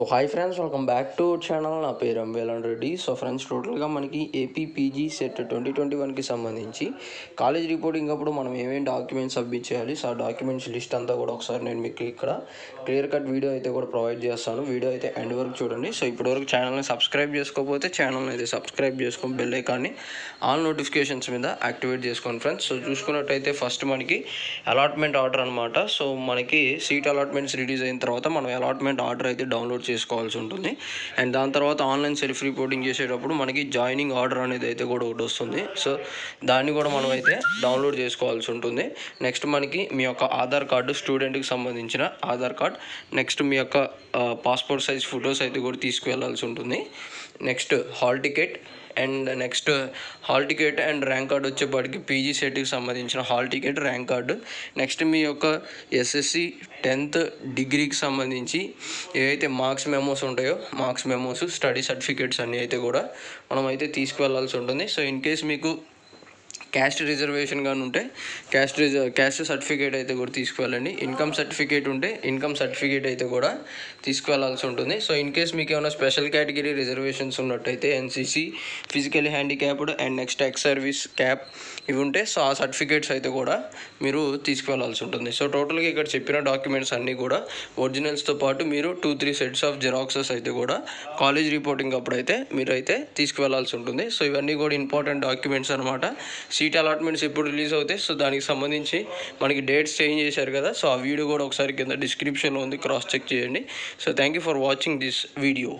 So hi friends welcome back to channel నా పేరు ఎంవేలన్ Reddy. So friends టోటల్గా మనకి ఏపీపీజీ సెట్ ట్వంటీ ట్వంటీ వన్కి సంబంధించి కాలేజ్ రిపోర్టింగ్ అప్పుడు మనం ఏమేమి డాక్యుమెంట్స్ సబ్మిట్ చేయాలి? సో ఆ డాక్యుమెంట్స్ లిస్ట్ అంతా కూడా ఒకసారి నేను మీకు ఇక్కడ క్లియర్ కట్ వీడియో అయితే కూడా ప్రొవైడ్ చేస్తాను. వీడియో అయితే ఎండ్ వరకు చూడండి. సో ఇప్పటివరకు ఛానల్ని సబ్స్క్రైబ్ చేసుకోకపోతే ఛానల్ని అయితే సబ్స్క్రైబ్ చేసుకొని బెల్ ఐకాన్ని ఆల్ నోటిఫికేషన్స్ మీద యాక్టివేట్ చేసుకోండి ఫ్రెండ్స్ సో చూసుకున్నట్టయితే ఫస్ట్ మనకి అలాట్మెంట్ ఆర్డర్ అనమాట సో మనకి సీట్ అలాట్మెంట్స్ రిలీజ్ అయిన తర్వాత మనం అలాట్మెంట్ ఆర్డర్ అయితే డౌన్లోడ్ చేసుకోవాల్సి ఉంటుంది. అండ్ దాని తర్వాత ఆన్లైన్ సెల్ఫ్ రిపోర్టింగ్ చేసేటప్పుడు మనకి జాయినింగ్ ఆర్డర్ అనేది అయితే కూడా ఒకటి వస్తుంది. సో దాన్ని కూడా మనం అయితే డౌన్లోడ్ చేసుకోవాల్సి ఉంటుంది. నెక్స్ట్ మనకి మీ యొక్క ఆధార్ కార్డు స్టూడెంట్కి సంబంధించిన ఆధార్ కార్డ్. నెక్స్ట్ మీ యొక్క పాస్పోర్ట్ సైజ్ ఫొటోస్ అయితే కూడా తీసుకువెళ్ళాల్సి ఉంటుంది. Next hall ticket and next hall ticket and rank card వచ్చేపాటికి పీజీ సెట్కి సంబంధించిన hall ticket rank card. Next మీ యొక్క ఎస్ఎస్సి టెన్త్ డిగ్రీకి సంబంధించి ఏవైతే మార్క్స్ మెమోస్ ఉంటాయో మార్క్స్ మెమోస్ స్టడీ సర్టిఫికేట్స్ అన్నీ అయితే కూడా మనం అయితే తీసుకువెళ్ళాల్సి ఉంటుంది. సో ఇన్ కేస్ మీకు క్యాస్ట్ రిజర్వేషన్ కానీ ఉంటే క్యాస్ట్ రిజర్ క్యాస్ట్ సర్టిఫికేట్ అయితే కూడా తీసుకువెళ్ళండి. ఇన్కమ్ సర్టిఫికేట్ ఉంటే ఇన్కమ్ సర్టిఫికేట్ అయితే కూడా తీసుకువెళ్ళాల్సి ఉంటుంది. సో ఇన్ కేస్ మీకు ఏమైనా స్పెషల్ కేటగిరీ రిజర్వేషన్స్ ఉన్నట్టయితే NCC physically handicapped and next ex service cap ఇవి ఉంటే సో ఆ సర్టిఫికేట్స్ అయితే కూడా మీరు తీసుకువెళ్ళాల్సి ఉంటుంది. సో టోటల్గా ఇక్కడ చెప్పిన డాక్యుమెంట్స్ అన్నీ కూడా ఒరిజినల్స్తో పాటు మీరు two three sets of xeroxes అయితే కూడా కాలేజ్ రిపోర్టింగ్ అప్పుడైతే మీరు అయితే తీసుకువెళ్ళాల్సి ఉంటుంది. సో ఇవన్నీ కూడా ఇంపార్టెంట్ డాక్యుమెంట్స్ అనమాట సీట్ అలాట్మెంట్స్ ఎప్పుడు రిలీజ్ అవుతాయి. సో దానికి సంబంధించి మనకి డేట్స్ చేంజ్ చేశారు కదా. సో ఆ వీడియో కూడా ఒకసారి కింద డిస్క్రిప్షన్లో ఉంది. క్రాస్ చెక్ చేయండి. So thank you for watching this video